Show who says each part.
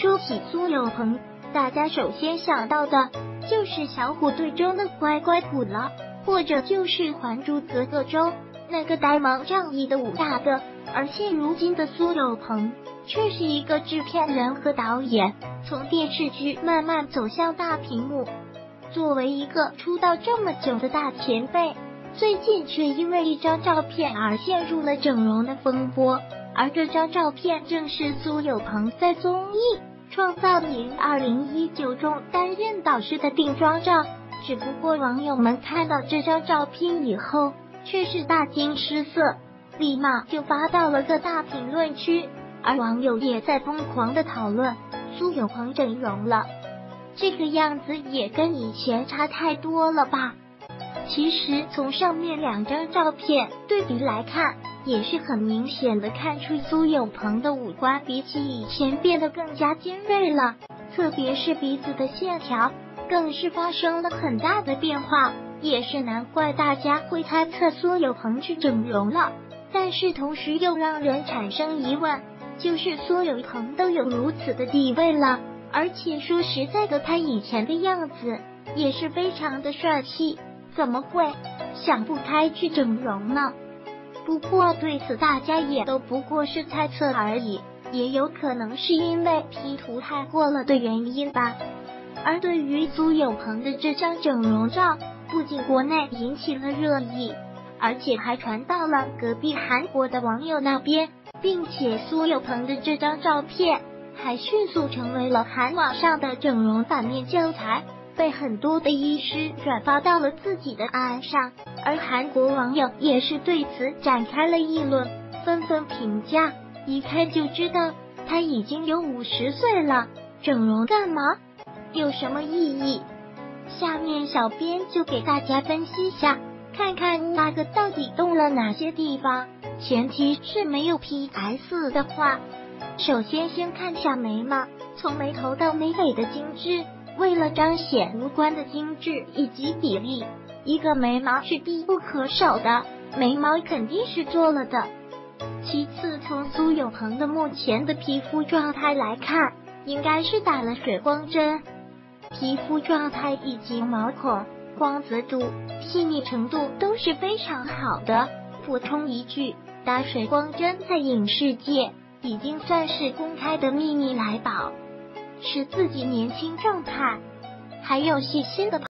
Speaker 1: 说起苏有朋，大家首先想到的就是小虎队中的乖乖虎了，或者就是《还珠格格》中那个呆萌仗义的武大哥。而现如今的苏有朋却是一个制片人和导演，从电视剧慢慢走向大屏幕。作为一个出道这么久的大前辈，最近却因为一张照片而陷入了整容的风波。而这张照片正是苏有朋在综艺《创造营二零一九》中担任导师的定妆照。只不过网友们看到这张照片以后，却是大惊失色。立马就发到了各大评论区，而网友也在疯狂的讨论苏有朋整容了，这个样子也跟以前差太多了吧？其实从上面两张照片对比来看，也是很明显的看出苏有朋的五官比起以前变得更加尖锐了，特别是鼻子的线条，更是发生了很大的变化，也是难怪大家会猜测苏有朋去整容了。但是同时又让人产生疑问，就是苏有朋都有如此的地位了，而且说实在的，他以前的样子也是非常的帅气，怎么会想不开去整容呢？不过对此大家也都不过是猜测而已，也有可能是因为 P 图太过了的原因吧。而对于苏有朋的这张整容照，不仅国内引起了热议。而且还传到了隔壁韩国的网友那边，并且苏有朋的这张照片还迅速成为了韩网上的整容反面教材，被很多的医师转发到了自己的案上。而韩国网友也是对此展开了议论，纷纷评价：一看就知道他已经有五十岁了，整容干嘛？有什么意义？下面小编就给大家分析下。看看那个到底动了哪些地方？前提是没有 PS 的话。首先先看下眉毛，从眉头到眉尾的精致，为了彰显五官的精致以及比例，一个眉毛是必不可少的，眉毛肯定是做了的。其次，从苏有朋的目前的皮肤状态来看，应该是打了水光针，皮肤状态以及毛孔。光泽度、细腻程度都是非常好的。补充一句，打水光针在影视界已经算是公开的秘密来宝，是自己年轻状态，还有细心的。